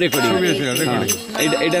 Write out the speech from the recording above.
Recording হ্যাঁ। হ্যাঁ। এটা এটা